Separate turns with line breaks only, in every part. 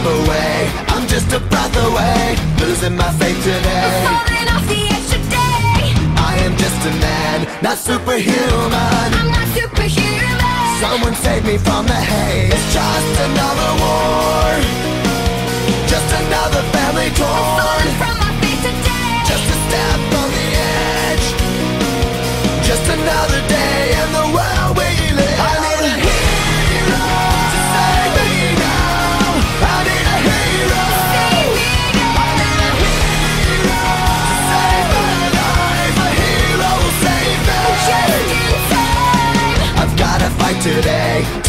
step away. I'm just a breath away. Losing my faith today.
I'm falling off the edge today.
I am just a man, not superhuman.
I'm not superhuman.
Someone save me from the hate. It's just another war. Just another family torn.
falling from my faith today.
Just a step on the edge. Just another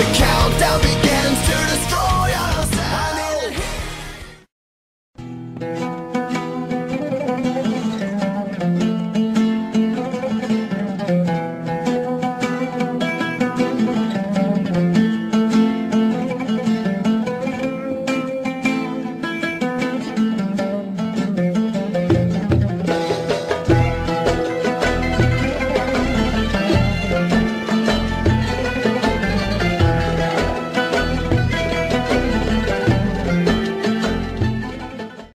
The countdown begins to.